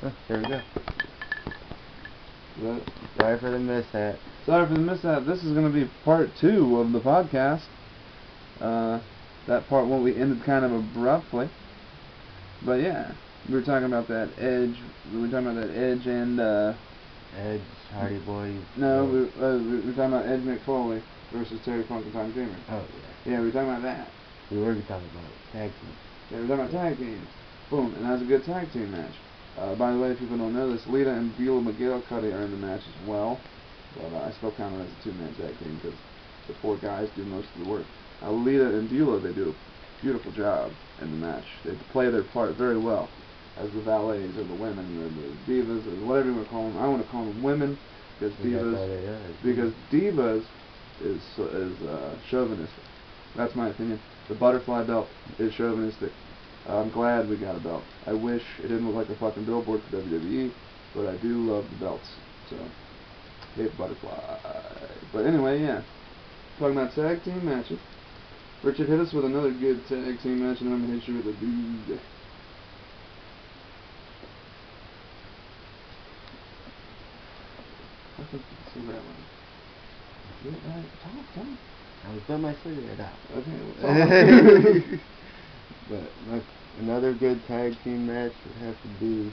There we go. But Sorry for the mishap. sorry for the mishap. This is going to be part two of the podcast. Uh, that part one we ended kind of abruptly. But yeah, we were talking about that edge. We were talking about that edge and uh, Edge, Hardy Boy. no, we, uh, we were talking about Edge Mick Foley versus Terry Funk and Tom Dreamer. Oh yeah. Yeah, we were talking about that. We were talking about tag team. Yeah, we're talking about tag teams. Boom, and that was a good tag team match. Uh, by the way, if people don't know this, Lita and Beulah McGillicuddy are in the match as well. But uh, I still count it as a two-man tag team because the four guys do most of the work. Now, Lita and Beulah, they do a beautiful job in the match. They play their part very well as the valets or the women or the divas or whatever you want to call them. I want to call them women because divas yeah, because divas is is uh, chauvinistic. That's my opinion. The butterfly belt is chauvinistic. I'm glad we got a belt. I wish it didn't look like a fucking billboard for WWE, but I do love the belts. So, hate butterfly. But anyway, yeah. Talking about tag team matches. Richard hit us with another good tag team match, and I'm gonna hit you with a dude. I think you can see that one. Yeah, uh, talk, talk. I was putting my cigarette out. Okay, but my, another good tag team match would have to be.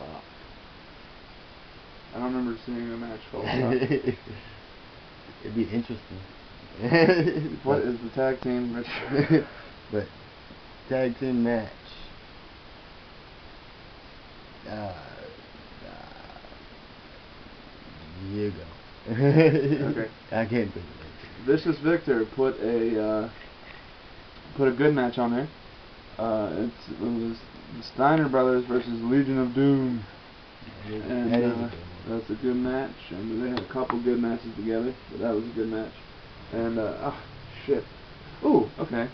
Wow. I don't remember seeing a match called that. It'd be interesting. What is the tag team, match? but tag team match. Uh, uh, you go. Okay. I can't think of it. Vicious Victor put a uh, put a good match on there. Uh, it's, it was the Steiner Brothers versus Legion of Doom, and That is a uh, that's a good match. And they had a couple good matches together, but that was a good match. And uh, oh shit. Ooh, okay.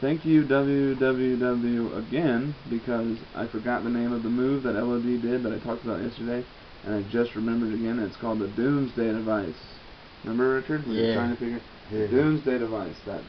Thank you WWW again because I forgot the name of the move that LOD did that I talked about yesterday, and I just remembered again. It's called the Doomsday Device. Remember, Richard? We were trying to figure Yeah. the Doomsday Device. That